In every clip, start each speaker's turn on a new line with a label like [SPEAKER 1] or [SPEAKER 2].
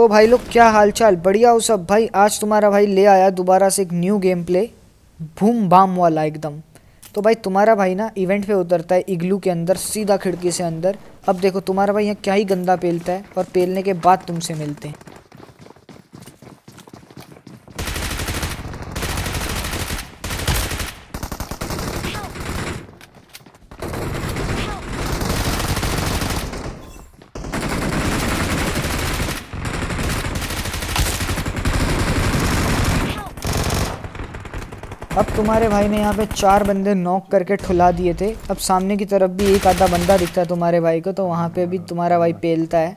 [SPEAKER 1] तो भाई लोग, क्या हालचाल? बढ़िया हो सब भाई। आज तुम्हारा भाई ले आया दोबारा से एक new game play boom bam वाला एकदम। तो भाई तुम्हारा भाई ना इवेंट पे उतरता है इग्लू के अंदर, सीधा खिड़की से अंदर। अब देखो, तुम्हारा भाई यहाँ क्या ही गंदा पेलता है और पेलने के बाद तुमसे मिलते हैं। अब तुम्हारे भाई ने यहाँ पे चार बंदे नॉक करके ठुला दिए थे। अब सामने की तरफ़ भी एक आधा बंदा दिखता है तुम्हारे भाई को तो वहाँ पे भी तुम्हारा भाई पेलता है।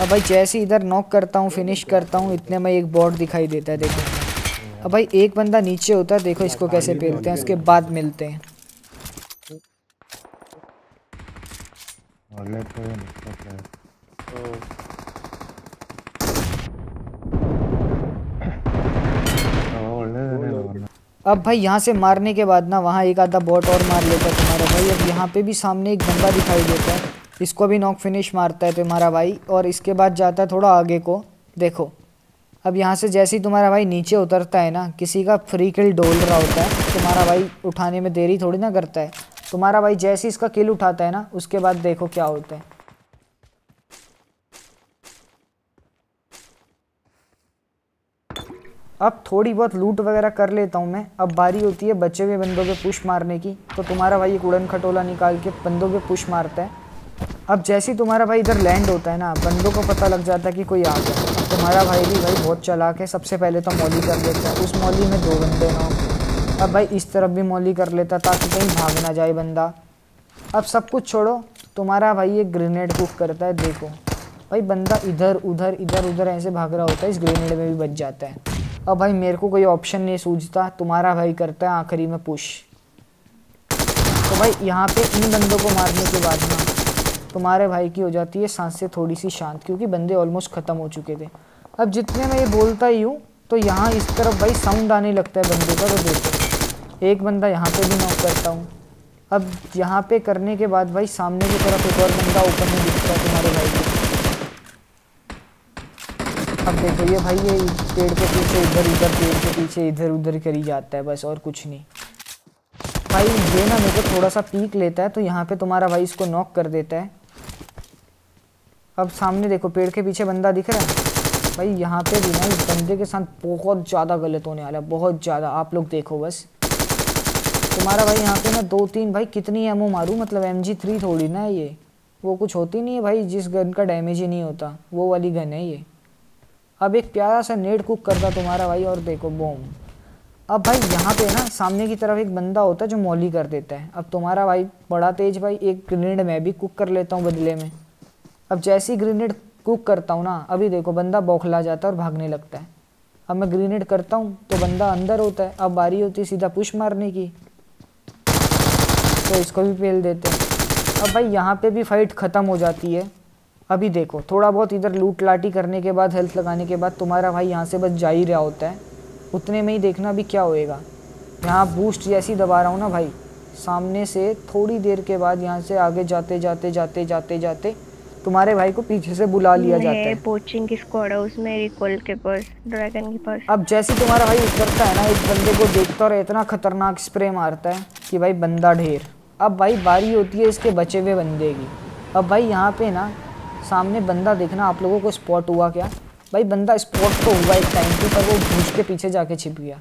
[SPEAKER 1] अब भाई जैसे इधर नॉक करता हूँ फिनिश करता हूँ इतने में एक बॉट दिखाई देता है देखो। अब भाई एक बंदा नीचे होता है देखो इसको कैसे पेलते हैं उसके बाद मिलते हैं। अब भाई यहाँ से मारने के बाद ना वहाँ एक आधा बॉट और मार लेता है तुम्हारा भाई। अब यहाँ पे भी सामने एक बंदा दिखाई देता है। इसको भी नॉक फिनिश मारता है तुम्हारा भाई और इसके बाद जाता है थोड़ा आगे को। देखो, अब यहाँ से जैसे ही तुम्हारा भाई नीचे उतरता है ना, किसी का फ्री किल डोल रहा होता है, तुम्हारा भाई उठाने में देरी थोड़ी ना करता है। तुम्हारा भाई जैसे ही इसका किल उठाता है ना, उसके बाद देखो क्या होता है। अब थोड़ी बहुत लूट वगैरह कर लेता हूँ मैं। अब बारी होती है बचे हुए बंदों पे पुश मारने की। तो तुम्हारा भाई एक उड़न खटोला निकाल के बंदों पे पुश मारता है। अब जैसे ही तुम्हारा भाई इधर लैंड होता है ना, बंदों को पता लग जाता है कि कोई आ गया। तुम्हारा भाई भी भाई बहुत चलाक है। सबसे पहले तो मौली कर लेता है। उस मौली में दो बंदे ना अब भाई इस तरफ़ भी मौली कर लेता ताकि कहीं भाग ना जाए बंदा। अब सब कुछ छोड़ो। तुम्हारा भाई एक ग्रेनेड कुक करता है, देखो। भाई बंदा इधर, उधर इधर, उधर ऐसे भाग रहा होता है, इस ग्रेनेड में भी बच जाता है। अब भाई मेरे को कोई ऑप्शन नहीं सूझता, तुम्हारा भाई करता है आखिरी में पुश तो भाई यहाँ पे इन बंदों को मारने के बाद ना, तुम्हारे भाई की हो जाती है साँसें थोड़ी सी शांत, क्योंकि बंदे ऑलमोस्ट ख़त्म हो चुके थे। अब जितने मैं ये बोलता ही हूँ तो यहाँ इस तरफ़ भाई साउंड आने लगता है बंदे का तो देखो। एक बंदा यहाँ पे भी नॉक करता हूँ। अब यहाँ पे करने के बाद भाई सामने की तरफ़ एक और बंदा ऊपर में दिखता है तुम्हारे भाई को। अब देखो, ये भाई ये पेड़ के पीछे, इधर उधर पेड़ के पीछे, इधर, उधर करी जाता है, बस और कुछ नहीं। भाई, ये ना मेरे को थोड़ा सा पीक लेता है तो यहाँ पे तुम्हारा भाई इसको नॉक कर देता है। अब सामने देखो, पेड़ के पीछे बंदा दिख रहा है। भाई, यहाँ पे भी ना इस बंदे के साथ बहुत ज़्यादा गलत होने वाला है, बहुत ज़्यादा। आप लोग देखो बस। तुम्हारा भाई यहाँ पे ना दो तीन भाई, कितनी एमओ मारूँ? मतलब एम जी थ्री थोड़ी ना है ये। वो कुछ होती नहीं है भाई, जिस गन का डैमेज ही नहीं होता। वो वाली गन है ये। अब एक प्यारा सा नेट कुक करता तुम्हारा भाई और देखो बोम अब भाई यहाँ पे ना, सामने की तरफ़ एक बंदा होता है जो मौली कर देता है। अब तुम्हारा भाई, बड़ा तेज भाई, एक ग्रेनेड मैं भी कुक कर लेता हूँ बदले में। अब जैसे ही ग्रेनेड कुक करता हूँ ना, अभी देखो बंदा बौखला जाता है और भागने लगता है। अब मैं ग्रेनेड करता हूँ तो बंदा अंदर होता है। अब बारी होती है सीधा पुश मारने की। तो इसको भी फेल देते हैं। अब भाई यहाँ पे भी फाइट ख़त्म हो जाती है। अभी देखो थोड़ा बहुत इधर लूट लाटी करने के बाद हेल्थ लगाने के बाद तुम्हारा भाई यहाँ से बस जा ही रहा होता है। उतने में ही देखना अभी क्या होएगा। यहाँ बूस्ट जैसी दबा रहा हूँ ना भाई सामने से थोड़ी देर के बाद यहाँ से आगे जाते जाते जाते जाते जाते तुम्हारे भाई को पीछे से बुला लिया जाता है।
[SPEAKER 2] पोचिंग की स्क्वाड है उसमें रिकॉल के पास ड्रैगन के पास।
[SPEAKER 1] अब जैसे तुम्हारा भाई उतरता है ना इस बंदे को देखता और इतना खतरनाक स्प्रे मारता है कि भाई बंदा ढेर। अब भाई बारी होती है इसके बचे हुए बंदे की। अब भाई यहाँ पे ना सामने बंदा देखना आप लोगों को स्पॉट हुआ क्या? भाई बंदा स्पॉट तो हुआ एक टाइम पे, पर वो भूज के पीछे जाके छिप गया।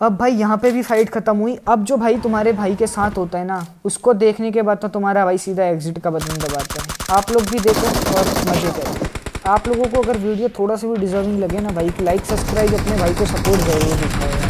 [SPEAKER 1] अब भाई यहाँ पे भी फाइट खत्म हुई। अब जो भाई तुम्हारे भाई के साथ होता है ना, उसको देखने के बाद तो तुम्हारा भाई सीधा एग्जिट का बटन दबाता है। आप लोग भी देखो और मज़े करो। आप लोगों को अगर वीडियो थोड़ा सा भी डिजर्विंग लगे ना भाई लाइक सब्सक्राइब अपने भाई को सपोर्ट ज़रूर दिखाएगा